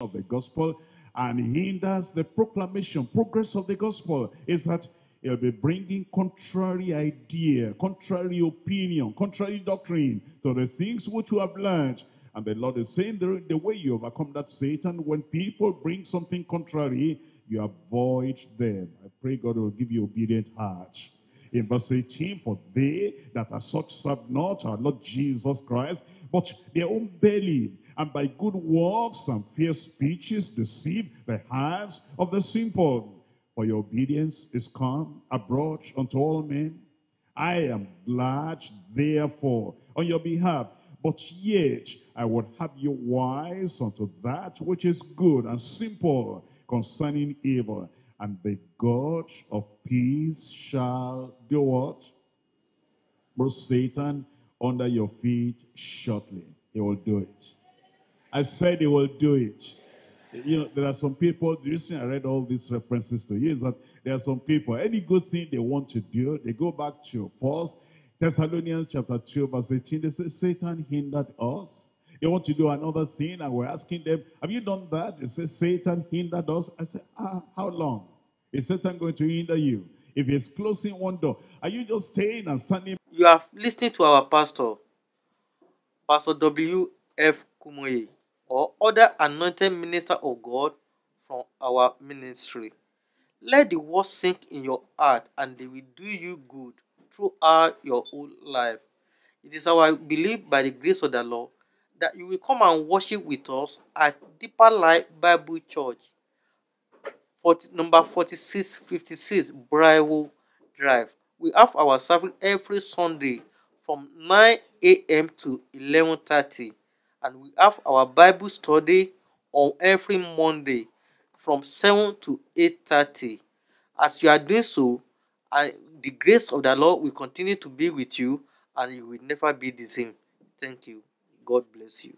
of the gospel and hinders the proclamation, progress of the gospel, is that he'll be bringing contrary idea, contrary opinion, contrary doctrine to the things which you have learned. And the Lord is saying the, the way you overcome that Satan, when people bring something contrary, you avoid them. I pray God will give you obedient heart. In verse 18, for they that are such serve not our Lord Jesus Christ, but their own belly, and by good works and fair speeches deceive the hearts of the simple. For your obedience is come abroad unto all men. I am glad, therefore, on your behalf. But yet I would have you wise unto that which is good and simple concerning evil. And the God of peace shall do what? Bro Satan under your feet shortly. He will do it. I said he will do it. You know, there are some people, the reason I read all these references to you is that there are some people, any good thing they want to do, they go back to first Thessalonians chapter 2, verse 18. They say, Satan hindered us. They want to do another thing, and we're asking them, Have you done that? They say, Satan hindered us. I said, Ah, how long? Is Satan going to hinder you? If he's closing one door, are you just staying and standing? You are listening to our pastor, Pastor W. F. Kumuyi, or other anointed minister of God from our ministry. Let the word sink in your heart and they will do you good throughout your whole life. It is our belief by the grace of the Lord that you will come and worship with us at Deeper Life Bible Church, 40, number 4656 Bravo Drive. We have our service every Sunday from 9 a.m. to 11.30 and we have our Bible study on every Monday from 7 to 8.30. As you are doing so, I, the grace of the Lord will continue to be with you and you will never be the same. Thank you. God bless you.